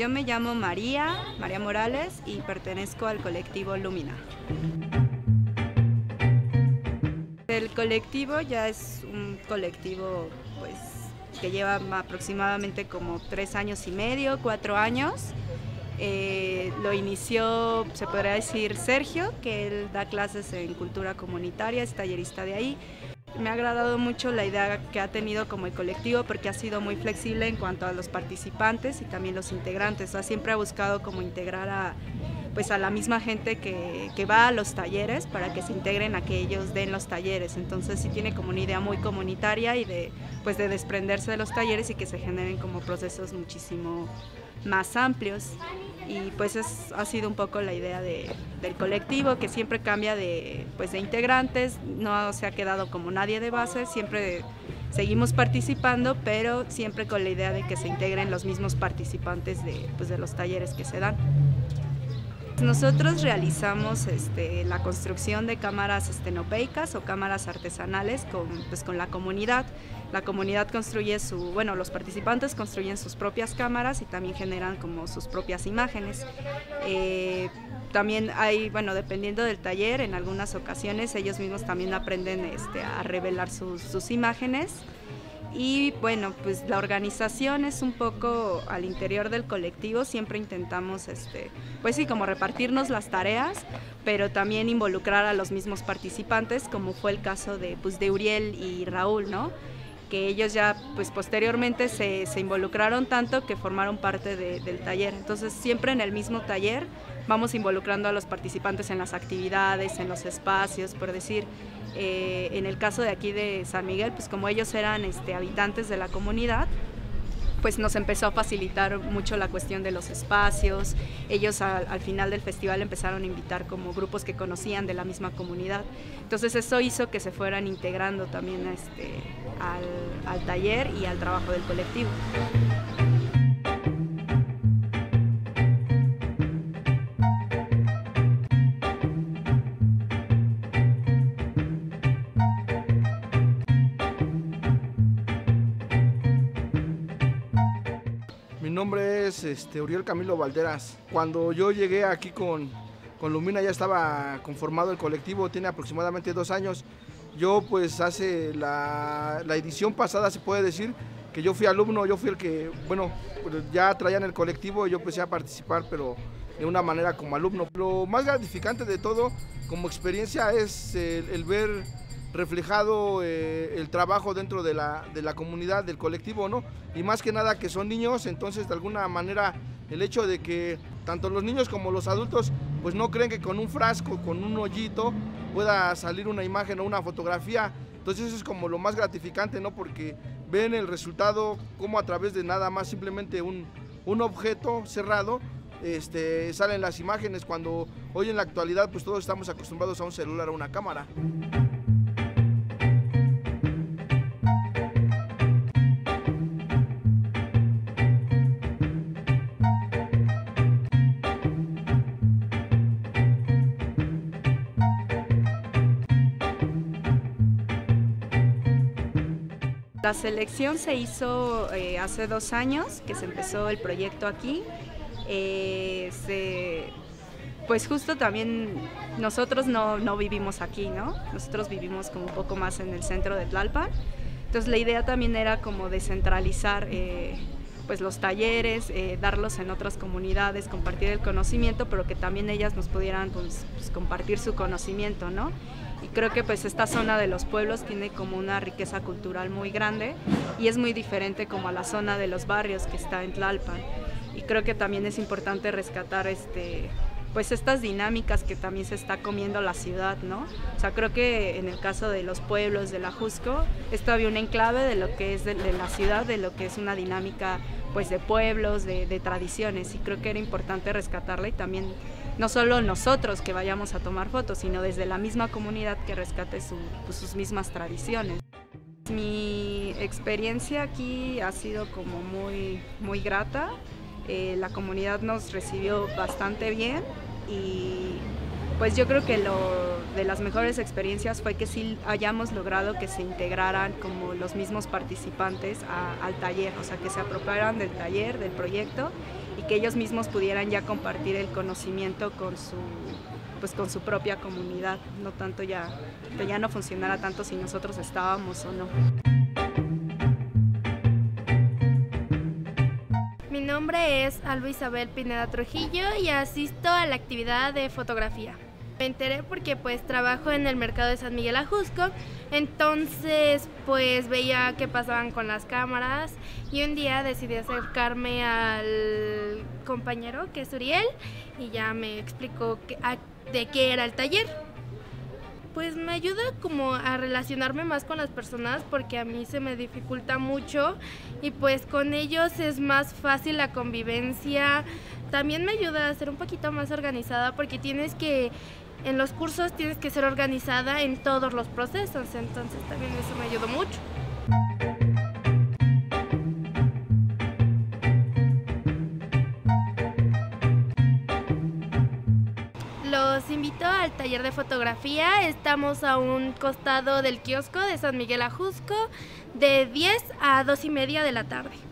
yo me llamo María, María Morales y pertenezco al colectivo Lumina. El colectivo ya es un colectivo pues, que lleva aproximadamente como tres años y medio, cuatro años. Eh, lo inició, se podría decir, Sergio, que él da clases en cultura comunitaria, es tallerista de ahí. Me ha agradado mucho la idea que ha tenido como el colectivo porque ha sido muy flexible en cuanto a los participantes y también los integrantes. siempre ha buscado como integrar a, pues a la misma gente que, que, va a los talleres para que se integren a que ellos den los talleres. Entonces sí tiene como una idea muy comunitaria y de, pues de desprenderse de los talleres y que se generen como procesos muchísimo más amplios y pues es, ha sido un poco la idea de, del colectivo que siempre cambia de, pues de integrantes, no se ha quedado como nadie de base, siempre seguimos participando, pero siempre con la idea de que se integren los mismos participantes de, pues de los talleres que se dan. Nosotros realizamos este, la construcción de cámaras estenopeicas o cámaras artesanales con, pues, con la comunidad. La comunidad construye su, bueno, los participantes construyen sus propias cámaras y también generan como sus propias imágenes. Eh, también hay, bueno, dependiendo del taller, en algunas ocasiones ellos mismos también aprenden este, a revelar sus, sus imágenes. Y bueno, pues la organización es un poco al interior del colectivo, siempre intentamos, este, pues sí, como repartirnos las tareas, pero también involucrar a los mismos participantes, como fue el caso de, pues, de Uriel y Raúl, ¿no? Que ellos ya pues posteriormente se, involucraron tanto que formaron parte del taller. Entonces siempre en el mismo taller vamos involucrando a los participantes en las actividades, en los espacios, por decir, eh, en el caso de aquí de San Miguel, pues como ellos eran este, habitantes de la comunidad, pues nos empezó a facilitar mucho la cuestión de los espacios. Ellos al, final del festival empezaron a invitar como grupos que conocían de la misma comunidad. Entonces eso hizo que se fueran integrando también este, al taller y al trabajo del colectivo. Nombre es este, Uriel Camilo Valderas. Cuando yo llegué aquí con, con Lumina ya estaba conformado el colectivo, tiene aproximadamente dos años. Yo pues hace la, la, edición pasada se puede decir que yo fui alumno, yo fui el que, bueno, pues, ya traían el colectivo y yo empecé a participar, pero de una manera como alumno. Lo más gratificante de todo como experiencia es el ver reflejado eh, el trabajo dentro de la, de la, comunidad, del colectivo, ¿no? Y más que nada que son niños, entonces de alguna manera el hecho de que tanto los niños como los adultos pues no creen que con un frasco, con un hoyito pueda salir una imagen o una fotografía. Entonces eso es como lo más gratificante, ¿no? Porque ven el resultado como a través de nada más simplemente un, un objeto cerrado este, salen las imágenes cuando hoy en la actualidad pues todos estamos acostumbrados a un celular o una cámara. La selección se hizo eh, hace dos años que se empezó el proyecto aquí. Eh, pues justo también nosotros no, no, vivimos aquí, ¿no? Nosotros vivimos como un poco más en el centro de Tlalpan. Entonces la idea también era como descentralizar eh, pues los talleres, darlos en otras comunidades, compartir el conocimiento, pero que también ellas nos pudieran pues, pues, compartir su conocimiento, ¿no? Y creo que pues esta zona de los pueblos tiene como una riqueza cultural muy grande y es muy diferente como a la zona de los barrios que está en Tlalpan y creo que también es importante rescatar este pues estas dinámicas que también se está comiendo la ciudad, ¿no? O sea, creo que en el caso de los pueblos de la Jusco, es todavía un enclave de lo que es de, la ciudad, de lo que es una dinámica pues de pueblos, de, de tradiciones, y creo que era importante rescatarla y también no solo nosotros que vayamos a tomar fotos, sino desde la misma comunidad que rescate pues, sus mismas tradiciones. Mi experiencia aquí ha sido como muy, muy grata. Eh, la comunidad nos recibió bastante bien y pues yo creo que lo de las mejores experiencias fue que sí hayamos logrado que se integraran como los mismos participantes al taller, o sea, que se apropiaran del taller, del proyecto y que ellos mismos pudieran ya compartir el conocimiento con su pues con su propia comunidad, no tanto ya que ya no funcionara tanto si nosotros estábamos o no. Mi nombre es Alba Isabel Pineda Trujillo y asisto a la actividad de fotografía. Me enteré porque pues trabajo en el mercado de San Miguel Ajusco, entonces pues veía qué pasaban con las cámaras y un día decidí acercarme al compañero que es Uriel y ya me explicó de qué era el taller. Pues me ayuda como a relacionarme más con las personas porque a mí se me dificulta mucho y pues con ellos es más fácil la convivencia. También me ayuda a ser un poquito más organizada porque tienes que en los cursos tienes que ser organizada en todos los procesos, entonces también eso me ayudó mucho. Los invito al taller de fotografía. Estamos a un costado del kiosco de San Miguel Ajusco de 10 a 2 y media de la tarde.